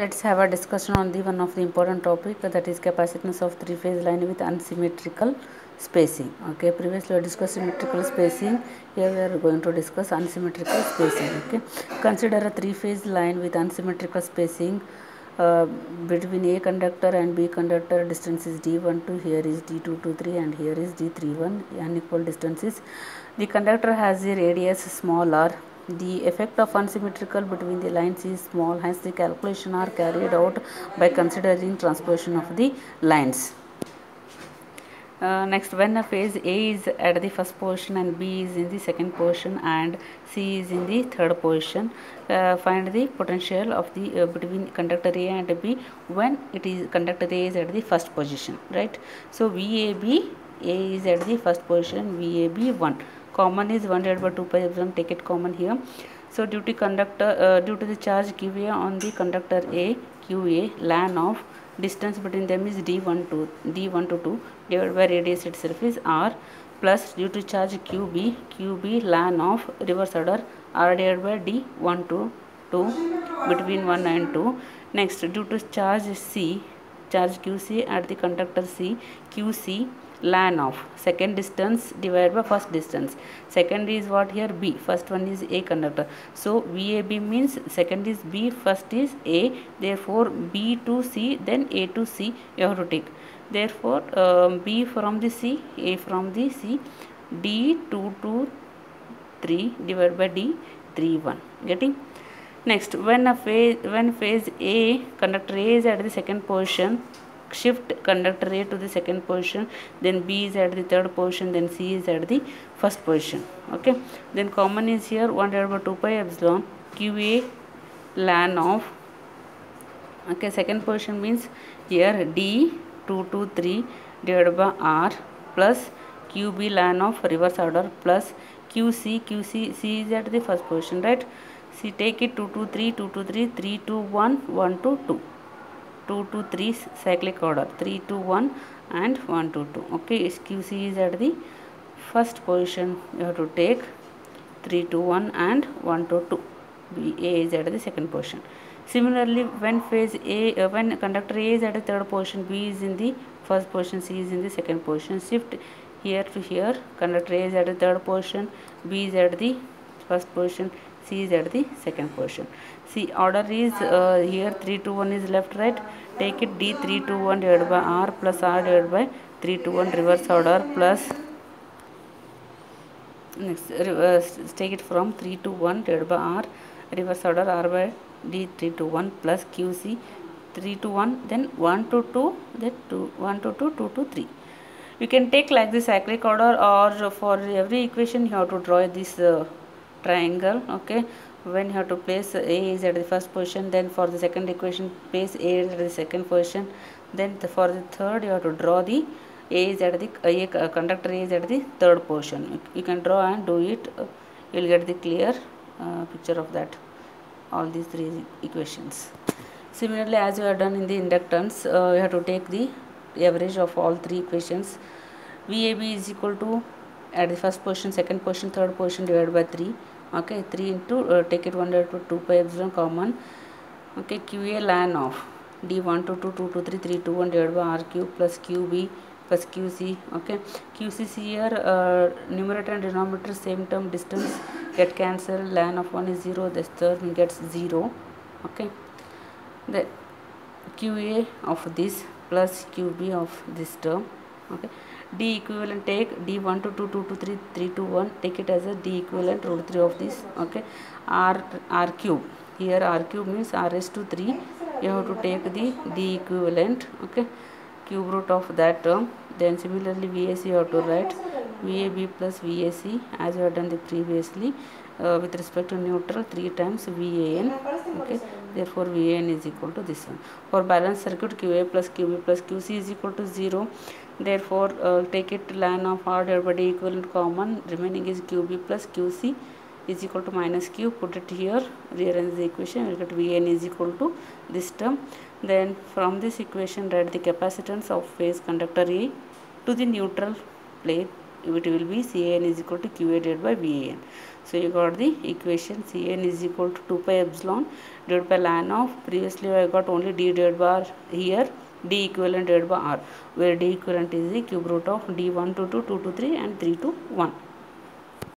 let's have a discussion on the one of the important topic that is capacitance of three phase line with unsymmetrical spacing. Okay previously we discussed symmetrical spacing. Here we are going to discuss unsymmetrical spacing okay? Consider a three phase line with unsymmetrical spacing uh, between a conductor and b conductor. Distance is d12 here is D2 to 3 and here is d31 unequal distances the conductor has a radius small r the effect of unsymmetrical between the lines is small hence the calculation are carried out by considering transposition of the lines. Uh, next when a phase a is at the first position and b is in the second position and c is in the third position uh, find the potential of the uh, between conductor a and b when it is conductor a is at the first position right? So vab a is at the first position vab 1 common is 1 divided by 2 pi epsilon take it common here. So due to conductor uh, due to the charge qa on the conductor a qa ln of distance between them is d1 to d1 to 2 divided by radius itself is r plus due to charge qb qb ln of reverse order r divided by d1 to 2 between 1 and 2 next due to charge c charge qc at the conductor c qc ln of. Second distance divided by first distance. Second is what here? B. First one is a conductor. So vab means second is b first is a. Therefore b to c then a to c you have to take. Therefore um, b from the c a from the c d 2 to 3 divided by d 3 1 getting next when a phase when phase a conductor a is at the second position shift conductor A to the second position then B is at the third position then C is at the first position. Okay? Then common is here 1 divided by 2 pi epsilon QA ln of okay second position means here D 2 to 3 divided by R plus QB ln of reverse order plus QC QC C is at the first position right C take it 2 to 3 2 to 3 3 to 1 1 to 2 2 to 3 cyclic order. 3 to 1 and 1 to 2 okay qc is at the first position you have to take. 3 to 1 and 1 to 2 b a is at the second position. Similarly when phase a uh, when conductor a is at the third position b is in the first position c is in the second position. Shift here to here. Conductor a is at the third position. B is at the first position c is at the second position see order is uh, here 3 to 1 is left right? Take it d 3 to 1 divided by r plus r divided by 3 to 1 reverse order plus next reverse take it from 3 to 1 divided by r reverse order r by d 3 to 1 plus qc 3 to 1 then 1 to 2 then 2 1 to 2 2 to 3 you can take like the cyclic order or for every equation you have to draw this uh, triangle okay? When you have to place a is at the first position then for the second equation place a is at the second position. Then the, for the third you have to draw the a is at the a, a conductor a is at the third position. You can draw and do it. Uh, you will get the clear uh, picture of that all these three equations. Similarly as you have done in the inductance uh, you have to take the average of all three equations. Vab is equal to at the first portion second portion third portion divided by 3 okay 3 into uh, take it 1 divided by 2 pi epsilon common. Okay qa ln of d1 to 2 2 to 3 3 to 1 divided by r cube plus qb plus qc okay qcc here uh, numerator and denominator same term distance get cancelled. Ln of 1 is 0 this term gets 0 okay the qa of this plus qb of this term. Okay d equivalent take d 1 to 2 2 to 3 3 to 1 take it as a d equivalent root 3 of this okay? R r cube. Here r cube means r is to 3 you have to take the d equivalent okay? Cube root of that term. Then similarly vac you have to write vab plus vac as you have done the previously uh, with respect to neutral 3 times van okay therefore van is equal to this one for balanced circuit qa plus qb plus qc is equal to 0 therefore uh, take it ln of r by d equivalent common remaining is qb plus qc is equal to minus q put it here rearrange the equation we get vn is equal to this term then from this equation write the capacitance of phase conductor a to the neutral plate it will be can is equal to qa divided by van so you got the equation. CN is equal to 2 pi epsilon divided by ln of previously i got only d divided by r here d equivalent divided by r where d equivalent is the cube root of d 1 to 2 2 to 3 and 3 to 1